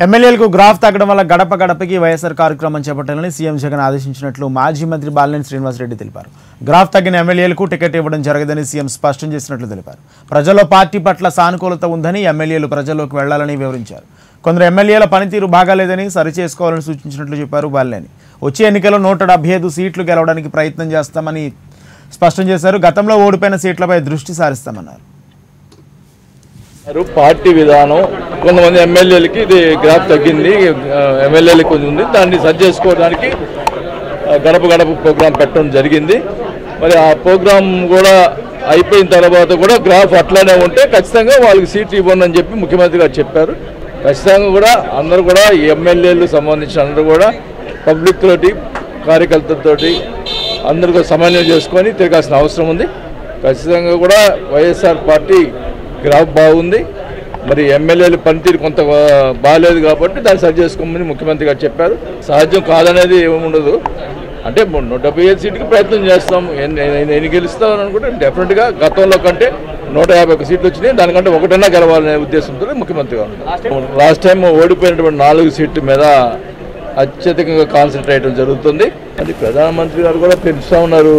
ఎమ్మెల్యేలకు గ్రాఫ్ తగ్గడం వల్ల గడప గడపకి వైఎస్ఆర్ కార్యక్రమం చేపట్టాలని సీఎం జగన్ ఆదేశించినట్లు మాజీ మంత్రి బాలినేని శ్రీనివాసరెడ్డి తెలిపారు. గ్రాఫ్ తగ్గిన ఎమ్మెల్యేలకు టికెట్ ఇవ్వడం జరగదని సీఎం స్పష్టం చేసినట్లు తెలిపారు. ప్రజల్లో పార్టీ పట్ల సానుకూలత ఉందని ఎమ్మెల్యేలు ప్రజల్లోకి వెళ్ళాలని వివరించారు. కొందరు ఎమ్మెల్యేల పనితీరు బాగాలేదని సరిచేసుకోవాలని సూచించినట్లు చెప్పారు బాలినేని. వచ్చే ఎన్నికల్లో నూట డెబ్బై ఐదు సీట్లు గెలవడానికి ప్రయత్నం చేస్తామని స్పష్టం చేశారు. గతంలో ఓడిపోయిన సీట్లపై దృష్టి సారిస్తామన్నారు. పార్టీ విధానం కొంతమంది ఎమ్మెల్యేలకి ఇది గ్రాఫ్ తగ్గింది ఎమ్మెల్యేలకి కొంచెం ఉంది. దాన్ని సరి చేసుకోవడానికి గడప గడప ప్రోగ్రాం పెట్టడం జరిగింది. మరి ఆ ప్రోగ్రాం కూడా అయిపోయిన తర్వాత కూడా గ్రాఫ్ అట్లానే ఉంటే ఖచ్చితంగా వాళ్ళకి సీట్లు ఇవ్వండి అని చెప్పి ముఖ్యమంత్రి గారు చెప్పారు. ఖచ్చితంగా కూడా అందరూ కూడా ఈ ఎమ్మెల్యేలు సంబంధించిన అందరూ కూడా పబ్లిక్ తోటి కార్యకర్తలతోటి అందరితో సమన్వయం చేసుకొని తిరగాల్సిన అవసరం ఉంది. ఖచ్చితంగా కూడా వైఎస్ఆర్ పార్టీ గ్రాఫ్ బాగుంది. మరి ఎమ్మెల్యేల పనితీరు కొంత బాగాలేదు కాబట్టి దాన్ని సరి చేసుకోమని ముఖ్యమంత్రి గారు చెప్పారు. సాధ్యం కాదనేది ఏమి ఉండదు అంటే నూట డెబ్బై ఐదు సీట్కి ప్రయత్నం చేస్తాం. ఎన్ని గెలుస్తామని అనుకుంటే డెఫినెట్గా గతంలో కంటే నూట యాభై ఒక్క సీట్లు వచ్చినాయి. దానికంటే ఒకటన్నా గెలవాలనే ఉద్దేశంతో ముఖ్యమంత్రి గారు లాస్ట్ టైం ఓడిపోయినటువంటి నాలుగు సీట్ల మీద అత్యధికంగా కాన్సన్ట్రేట్ జరుగుతుంది. అది ప్రధానమంత్రి గారు కూడా పెంచుతా ఉన్నారు.